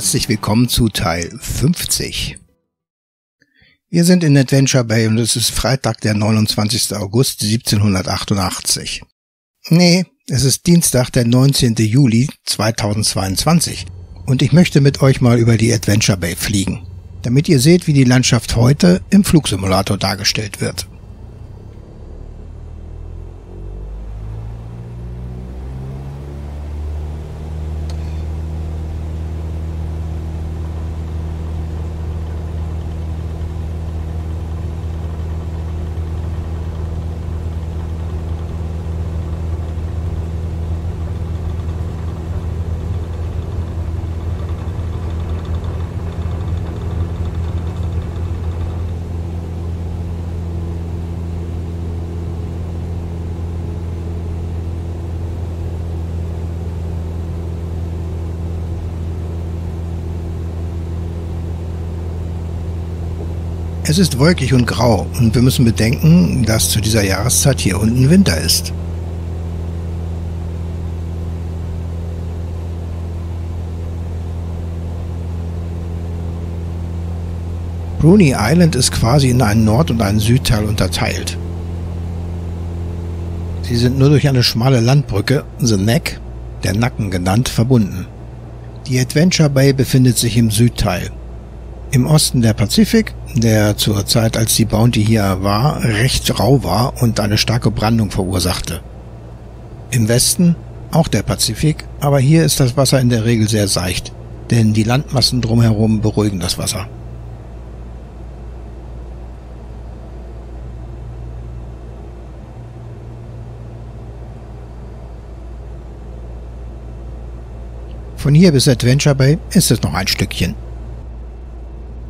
Herzlich willkommen zu Teil 50. Wir sind in Adventure Bay und es ist Freitag, der 29. August 1788. Nee, es ist Dienstag, der 19. Juli 2022 und ich möchte mit euch mal über die Adventure Bay fliegen, damit ihr seht, wie die Landschaft heute im Flugsimulator dargestellt wird. Es ist wolkig und grau und wir müssen bedenken, dass zu dieser Jahreszeit hier unten Winter ist. Bruni Island ist quasi in einen Nord- und einen Südteil unterteilt. Sie sind nur durch eine schmale Landbrücke, The Neck, der Nacken genannt, verbunden. Die Adventure Bay befindet sich im Südteil. Im Osten der Pazifik, der zur Zeit, als die Bounty hier war, recht rau war und eine starke Brandung verursachte. Im Westen auch der Pazifik, aber hier ist das Wasser in der Regel sehr seicht, denn die Landmassen drumherum beruhigen das Wasser. Von hier bis Adventure Bay ist es noch ein Stückchen.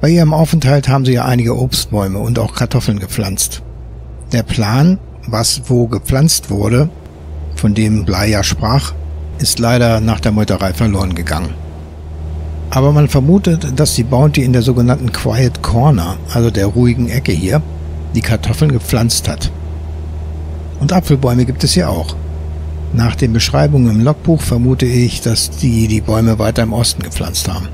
Bei ihrem Aufenthalt haben sie ja einige Obstbäume und auch Kartoffeln gepflanzt. Der Plan, was wo gepflanzt wurde, von dem Blei ja sprach, ist leider nach der Meuterei verloren gegangen. Aber man vermutet, dass die Bounty in der sogenannten Quiet Corner, also der ruhigen Ecke hier, die Kartoffeln gepflanzt hat. Und Apfelbäume gibt es hier auch. Nach den Beschreibungen im Logbuch vermute ich, dass die die Bäume weiter im Osten gepflanzt haben.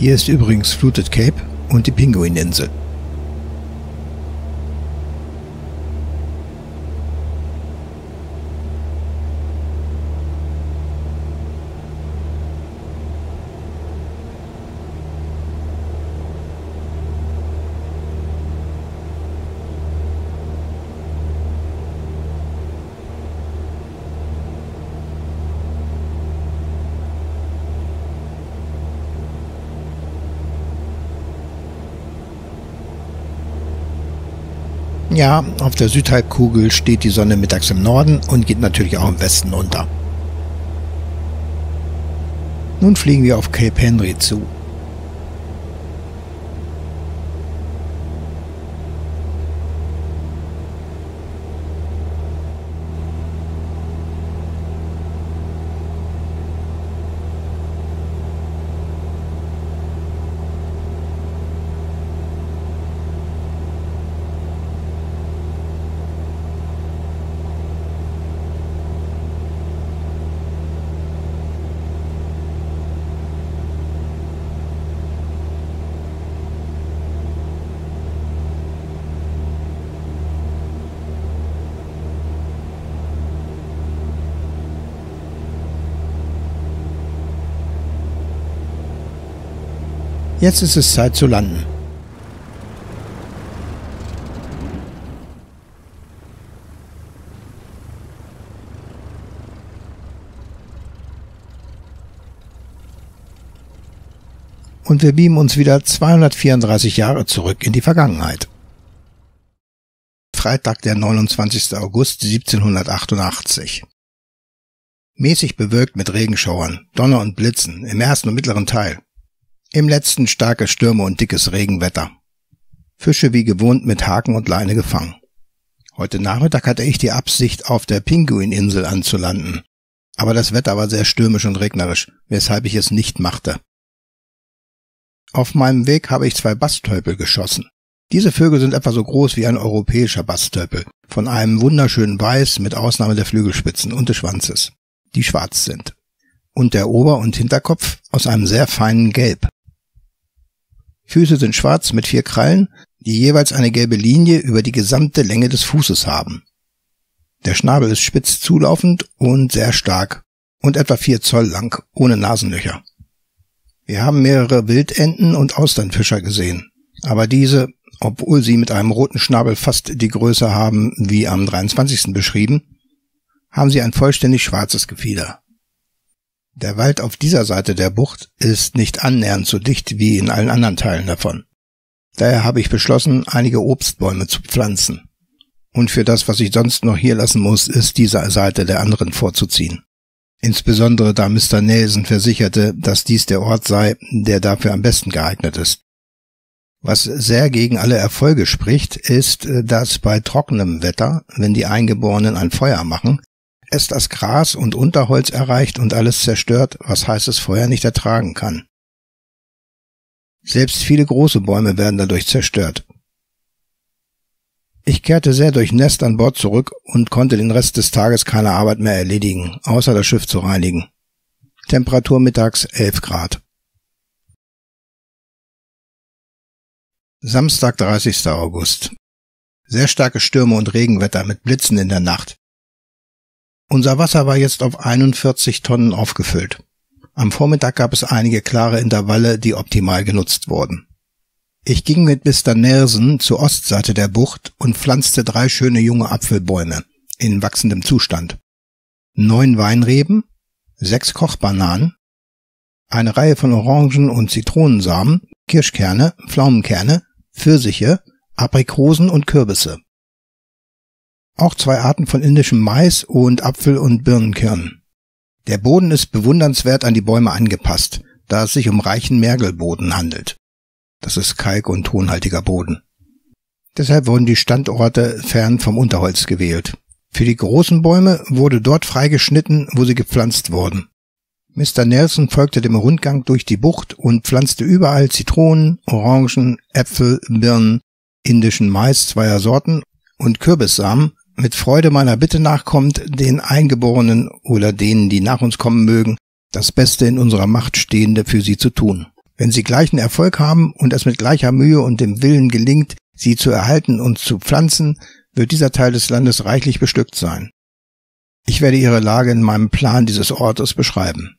Hier ist übrigens Fluted Cape und die Pinguininsel. Ja, auf der Südhalbkugel steht die Sonne mittags im Norden und geht natürlich auch im Westen unter. Nun fliegen wir auf Cape Henry zu. Jetzt ist es Zeit zu landen. Und wir beamen uns wieder 234 Jahre zurück in die Vergangenheit. Freitag, der 29. August 1788. Mäßig bewölkt mit Regenschauern, Donner und Blitzen im ersten und mittleren Teil. Im letzten starke Stürme und dickes Regenwetter. Fische wie gewohnt mit Haken und Leine gefangen. Heute Nachmittag hatte ich die Absicht, auf der Pinguininsel anzulanden. Aber das Wetter war sehr stürmisch und regnerisch, weshalb ich es nicht machte. Auf meinem Weg habe ich zwei Basttäupel geschossen. Diese Vögel sind etwa so groß wie ein europäischer Bastöppel, von einem wunderschönen Weiß mit Ausnahme der Flügelspitzen und des Schwanzes, die schwarz sind, und der Ober- und Hinterkopf aus einem sehr feinen Gelb. Füße sind schwarz mit vier Krallen, die jeweils eine gelbe Linie über die gesamte Länge des Fußes haben. Der Schnabel ist spitz zulaufend und sehr stark und etwa vier Zoll lang, ohne Nasenlöcher. Wir haben mehrere Wildenten und Austernfischer gesehen, aber diese obwohl sie mit einem roten Schnabel fast die Größe haben wie am 23. beschrieben, haben sie ein vollständig schwarzes Gefieder. Der Wald auf dieser Seite der Bucht ist nicht annähernd so dicht wie in allen anderen Teilen davon. Daher habe ich beschlossen, einige Obstbäume zu pflanzen. Und für das, was ich sonst noch hier lassen muss, ist diese Seite der anderen vorzuziehen. Insbesondere da Mr. Nelson versicherte, dass dies der Ort sei, der dafür am besten geeignet ist. Was sehr gegen alle Erfolge spricht, ist, dass bei trockenem Wetter, wenn die Eingeborenen ein Feuer machen, es das Gras und Unterholz erreicht und alles zerstört, was heißes Feuer nicht ertragen kann. Selbst viele große Bäume werden dadurch zerstört. Ich kehrte sehr durchnässt an Bord zurück und konnte den Rest des Tages keine Arbeit mehr erledigen, außer das Schiff zu reinigen. Temperatur mittags 11 Grad. Samstag, 30. August. Sehr starke Stürme und Regenwetter mit Blitzen in der Nacht. Unser Wasser war jetzt auf 41 Tonnen aufgefüllt. Am Vormittag gab es einige klare Intervalle, die optimal genutzt wurden. Ich ging mit Mr. Nelson zur Ostseite der Bucht und pflanzte drei schöne junge Apfelbäume in wachsendem Zustand. Neun Weinreben, sechs Kochbananen, eine Reihe von Orangen und Zitronensamen, Kirschkerne, Pflaumenkerne, Pfirsiche, Aprikosen und Kürbisse. Auch zwei Arten von indischem Mais und Apfel- und Birnenkirnen. Der Boden ist bewundernswert an die Bäume angepasst, da es sich um reichen Mergelboden handelt. Das ist kalk- und tonhaltiger Boden. Deshalb wurden die Standorte fern vom Unterholz gewählt. Für die großen Bäume wurde dort freigeschnitten, wo sie gepflanzt wurden. Mr. Nelson folgte dem Rundgang durch die Bucht und pflanzte überall Zitronen, Orangen, Äpfel, Birnen, indischen Mais zweier Sorten und Kürbissamen, mit Freude meiner Bitte nachkommt, den Eingeborenen oder denen, die nach uns kommen mögen, das Beste in unserer Macht Stehende für sie zu tun. Wenn sie gleichen Erfolg haben und es mit gleicher Mühe und dem Willen gelingt, sie zu erhalten und zu pflanzen, wird dieser Teil des Landes reichlich bestückt sein. Ich werde ihre Lage in meinem Plan dieses Ortes beschreiben.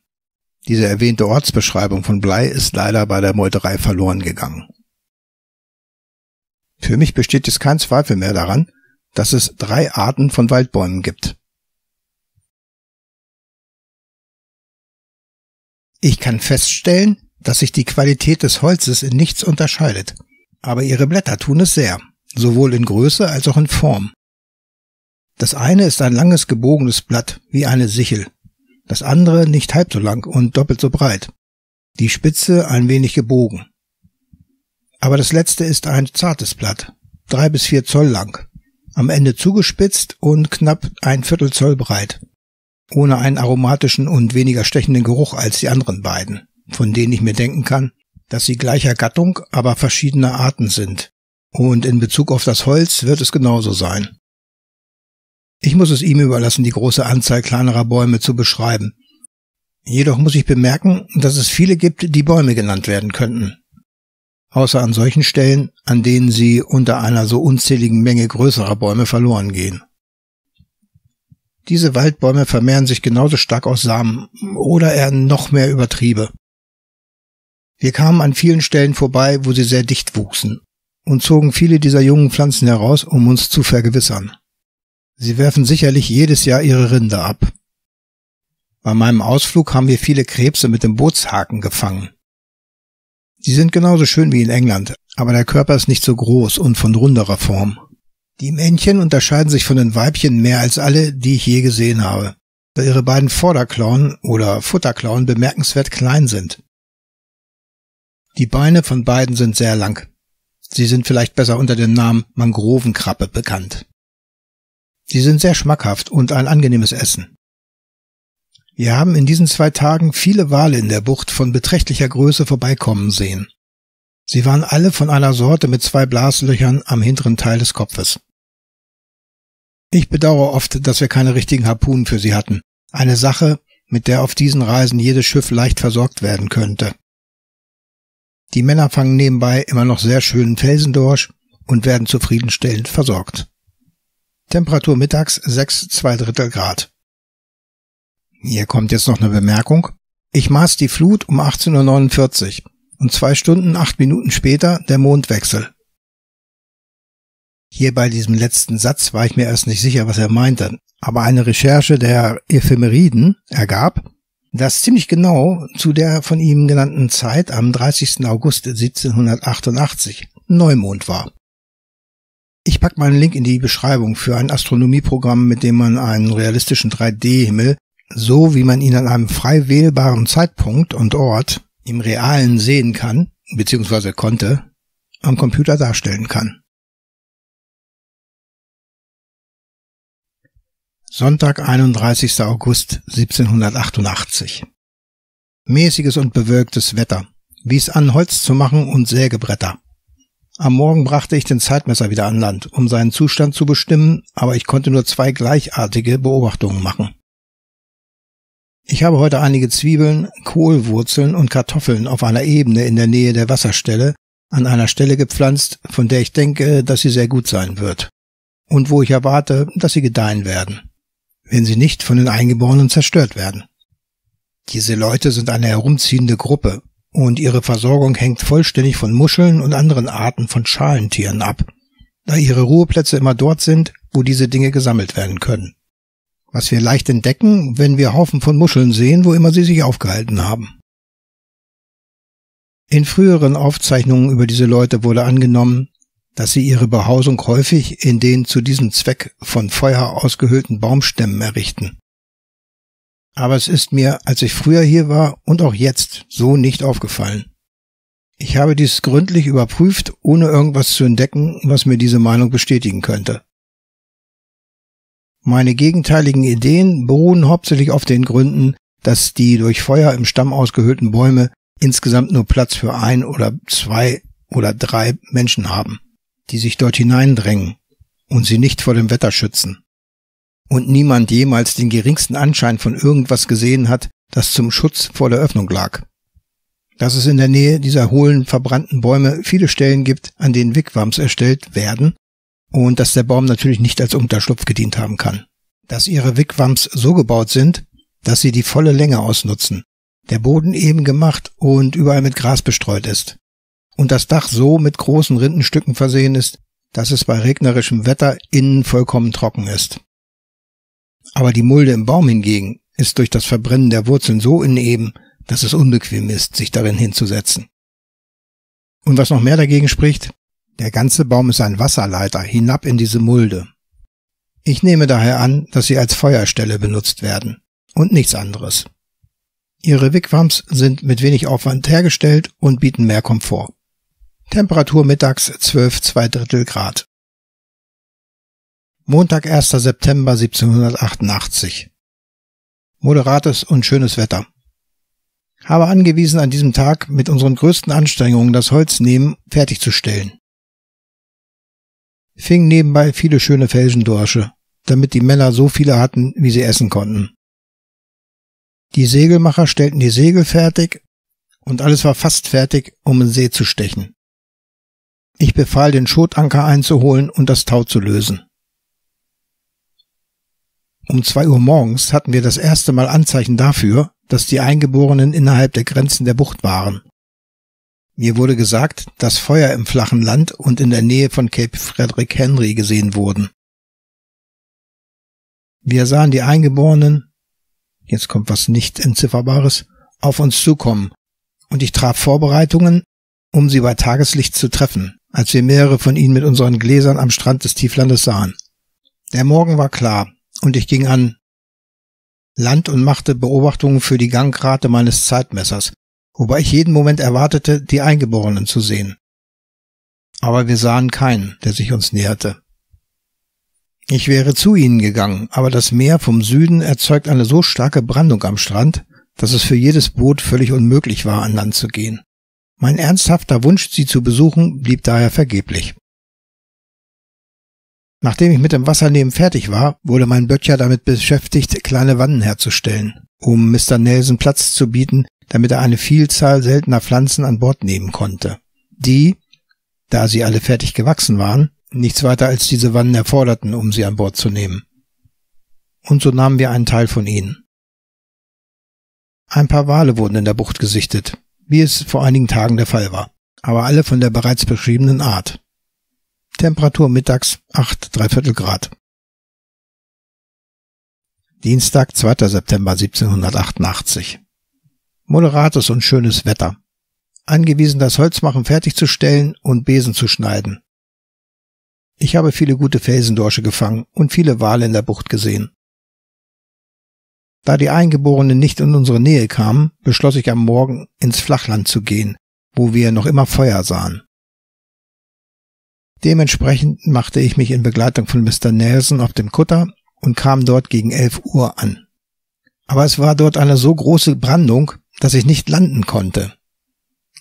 Diese erwähnte Ortsbeschreibung von Blei ist leider bei der Meuterei verloren gegangen. Für mich besteht jetzt kein Zweifel mehr daran, dass es drei Arten von Waldbäumen gibt. Ich kann feststellen, dass sich die Qualität des Holzes in nichts unterscheidet, aber ihre Blätter tun es sehr, sowohl in Größe als auch in Form. Das eine ist ein langes gebogenes Blatt, wie eine Sichel, das andere nicht halb so lang und doppelt so breit, die Spitze ein wenig gebogen. Aber das letzte ist ein zartes Blatt, drei bis vier Zoll lang, am Ende zugespitzt und knapp ein Viertel Zoll breit, ohne einen aromatischen und weniger stechenden Geruch als die anderen beiden, von denen ich mir denken kann, dass sie gleicher Gattung, aber verschiedener Arten sind. Und in Bezug auf das Holz wird es genauso sein. Ich muss es ihm überlassen, die große Anzahl kleinerer Bäume zu beschreiben. Jedoch muss ich bemerken, dass es viele gibt, die Bäume genannt werden könnten. Außer an solchen Stellen, an denen sie unter einer so unzähligen Menge größerer Bäume verloren gehen. Diese Waldbäume vermehren sich genauso stark aus Samen oder eher noch mehr Übertriebe. Wir kamen an vielen Stellen vorbei, wo sie sehr dicht wuchsen und zogen viele dieser jungen Pflanzen heraus, um uns zu vergewissern. Sie werfen sicherlich jedes Jahr ihre Rinde ab. Bei meinem Ausflug haben wir viele Krebse mit dem Bootshaken gefangen. Sie sind genauso schön wie in England, aber der Körper ist nicht so groß und von runderer Form. Die Männchen unterscheiden sich von den Weibchen mehr als alle, die ich je gesehen habe, da ihre beiden Vorderklauen oder Futterklauen bemerkenswert klein sind. Die Beine von beiden sind sehr lang. Sie sind vielleicht besser unter dem Namen Mangrovenkrabbe bekannt. Sie sind sehr schmackhaft und ein angenehmes Essen. Wir haben in diesen zwei Tagen viele Wale in der Bucht von beträchtlicher Größe vorbeikommen sehen. Sie waren alle von einer Sorte mit zwei Blaslöchern am hinteren Teil des Kopfes. Ich bedauere oft, dass wir keine richtigen Harpunen für sie hatten. Eine Sache, mit der auf diesen Reisen jedes Schiff leicht versorgt werden könnte. Die Männer fangen nebenbei immer noch sehr schönen Felsendorsch und werden zufriedenstellend versorgt. Temperatur mittags 6 2 Drittel Grad. Hier kommt jetzt noch eine Bemerkung. Ich maß die Flut um 18.49 Uhr und zwei Stunden, acht Minuten später der Mondwechsel. Hier bei diesem letzten Satz war ich mir erst nicht sicher, was er meinte, aber eine Recherche der Ephemeriden ergab, dass ziemlich genau zu der von ihm genannten Zeit am 30. August 1788 Neumond war. Ich pack mal einen Link in die Beschreibung für ein Astronomieprogramm, mit dem man einen realistischen 3D-Himmel, so wie man ihn an einem frei wählbaren Zeitpunkt und Ort im Realen sehen kann, beziehungsweise konnte, am Computer darstellen kann. Sonntag, 31. August 1788. Mäßiges und bewölktes Wetter. Wies an, Holz zu machen und Sägebretter. Am Morgen brachte ich den Zeitmesser wieder an Land, um seinen Zustand zu bestimmen, aber ich konnte nur zwei gleichartige Beobachtungen machen. Ich habe heute einige Zwiebeln, Kohlwurzeln und Kartoffeln auf einer Ebene in der Nähe der Wasserstelle an einer Stelle gepflanzt, von der ich denke, dass sie sehr gut sein wird. Und wo ich erwarte, dass sie gedeihen werden wenn sie nicht von den Eingeborenen zerstört werden. Diese Leute sind eine herumziehende Gruppe und ihre Versorgung hängt vollständig von Muscheln und anderen Arten von Schalentieren ab, da ihre Ruheplätze immer dort sind, wo diese Dinge gesammelt werden können. Was wir leicht entdecken, wenn wir Haufen von Muscheln sehen, wo immer sie sich aufgehalten haben. In früheren Aufzeichnungen über diese Leute wurde angenommen, dass sie ihre Behausung häufig in den zu diesem Zweck von Feuer ausgehöhlten Baumstämmen errichten. Aber es ist mir, als ich früher hier war und auch jetzt, so nicht aufgefallen. Ich habe dies gründlich überprüft, ohne irgendwas zu entdecken, was mir diese Meinung bestätigen könnte. Meine gegenteiligen Ideen beruhen hauptsächlich auf den Gründen, dass die durch Feuer im Stamm ausgehöhlten Bäume insgesamt nur Platz für ein oder zwei oder drei Menschen haben die sich dort hineindrängen und sie nicht vor dem Wetter schützen. Und niemand jemals den geringsten Anschein von irgendwas gesehen hat, das zum Schutz vor der Öffnung lag. Dass es in der Nähe dieser hohlen, verbrannten Bäume viele Stellen gibt, an denen Wigwams erstellt werden, und dass der Baum natürlich nicht als Unterschlupf gedient haben kann. Dass ihre Wigwams so gebaut sind, dass sie die volle Länge ausnutzen, der Boden eben gemacht und überall mit Gras bestreut ist und das Dach so mit großen Rindenstücken versehen ist, dass es bei regnerischem Wetter innen vollkommen trocken ist. Aber die Mulde im Baum hingegen ist durch das Verbrennen der Wurzeln so ineben, dass es unbequem ist, sich darin hinzusetzen. Und was noch mehr dagegen spricht, der ganze Baum ist ein Wasserleiter hinab in diese Mulde. Ich nehme daher an, dass sie als Feuerstelle benutzt werden und nichts anderes. Ihre Wigwams sind mit wenig Aufwand hergestellt und bieten mehr Komfort. Temperatur mittags 12 2 Drittel Grad. Montag 1. September 1788. Moderates und schönes Wetter. Habe angewiesen, an diesem Tag mit unseren größten Anstrengungen das Holz nehmen fertigzustellen. Fing nebenbei viele schöne Felsendorsche, damit die Männer so viele hatten, wie sie essen konnten. Die Segelmacher stellten die Segel fertig und alles war fast fertig, um in See zu stechen. Ich befahl, den Schotanker einzuholen und das Tau zu lösen. Um zwei Uhr morgens hatten wir das erste Mal Anzeichen dafür, dass die Eingeborenen innerhalb der Grenzen der Bucht waren. Mir wurde gesagt, dass Feuer im flachen Land und in der Nähe von Cape Frederick Henry gesehen wurden. Wir sahen die Eingeborenen, jetzt kommt was nicht entzifferbares, auf uns zukommen, und ich traf Vorbereitungen, um sie bei Tageslicht zu treffen als wir mehrere von ihnen mit unseren Gläsern am Strand des Tieflandes sahen. Der Morgen war klar, und ich ging an Land und machte Beobachtungen für die Gangrate meines Zeitmessers, wobei ich jeden Moment erwartete, die Eingeborenen zu sehen. Aber wir sahen keinen, der sich uns näherte. Ich wäre zu ihnen gegangen, aber das Meer vom Süden erzeugt eine so starke Brandung am Strand, dass es für jedes Boot völlig unmöglich war, an Land zu gehen. Mein ernsthafter Wunsch, sie zu besuchen, blieb daher vergeblich. Nachdem ich mit dem Wassernehmen fertig war, wurde mein Böttcher damit beschäftigt, kleine Wannen herzustellen, um Mr. Nelson Platz zu bieten, damit er eine Vielzahl seltener Pflanzen an Bord nehmen konnte, die, da sie alle fertig gewachsen waren, nichts weiter als diese Wannen erforderten, um sie an Bord zu nehmen. Und so nahmen wir einen Teil von ihnen. Ein paar Wale wurden in der Bucht gesichtet, wie es vor einigen Tagen der Fall war, aber alle von der bereits beschriebenen Art. Temperatur mittags 8 Dreiviertel Grad. Dienstag, 2. September 1788. Moderates und schönes Wetter. Angewiesen, das Holzmachen fertigzustellen und Besen zu schneiden. Ich habe viele gute Felsendorsche gefangen und viele Wale in der Bucht gesehen. Da die Eingeborenen nicht in unsere Nähe kamen, beschloss ich am Morgen ins Flachland zu gehen, wo wir noch immer Feuer sahen. Dementsprechend machte ich mich in Begleitung von Mr. Nelson auf dem Kutter und kam dort gegen elf Uhr an. Aber es war dort eine so große Brandung, dass ich nicht landen konnte.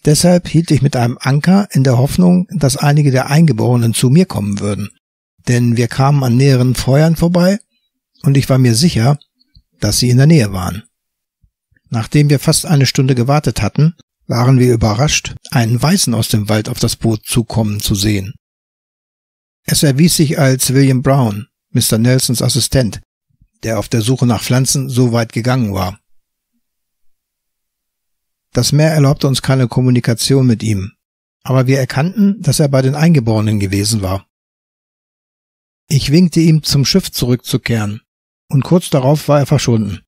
Deshalb hielt ich mit einem Anker in der Hoffnung, dass einige der Eingeborenen zu mir kommen würden. Denn wir kamen an mehreren Feuern vorbei und ich war mir sicher, dass sie in der Nähe waren. Nachdem wir fast eine Stunde gewartet hatten, waren wir überrascht, einen Weißen aus dem Wald auf das Boot zukommen zu sehen. Es erwies sich als William Brown, Mr. Nelsons Assistent, der auf der Suche nach Pflanzen so weit gegangen war. Das Meer erlaubte uns keine Kommunikation mit ihm, aber wir erkannten, dass er bei den Eingeborenen gewesen war. Ich winkte ihm, zum Schiff zurückzukehren, und kurz darauf war er verschwunden.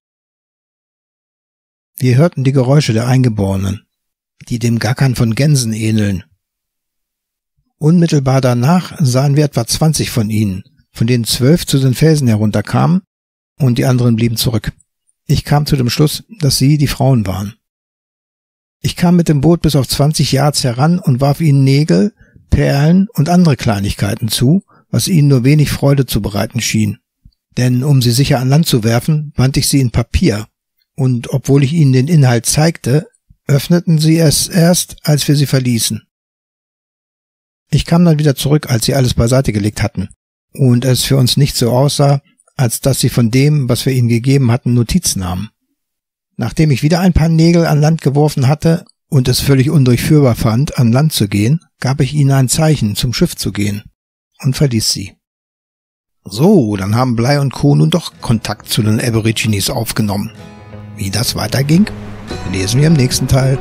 Wir hörten die Geräusche der Eingeborenen, die dem Gackern von Gänsen ähneln. Unmittelbar danach sahen wir etwa zwanzig von ihnen, von denen zwölf zu den Felsen herunterkamen und die anderen blieben zurück. Ich kam zu dem Schluss, dass sie die Frauen waren. Ich kam mit dem Boot bis auf 20 Yards heran und warf ihnen Nägel, Perlen und andere Kleinigkeiten zu, was ihnen nur wenig Freude zu bereiten schien denn um sie sicher an Land zu werfen, band ich sie in Papier, und obwohl ich ihnen den Inhalt zeigte, öffneten sie es erst, als wir sie verließen. Ich kam dann wieder zurück, als sie alles beiseite gelegt hatten, und es für uns nicht so aussah, als dass sie von dem, was wir ihnen gegeben hatten, Notiz nahmen. Nachdem ich wieder ein paar Nägel an Land geworfen hatte und es völlig undurchführbar fand, an Land zu gehen, gab ich ihnen ein Zeichen, zum Schiff zu gehen, und verließ sie. So, dann haben Bly und Co. nun doch Kontakt zu den Aborigines aufgenommen. Wie das weiterging, lesen wir im nächsten Teil.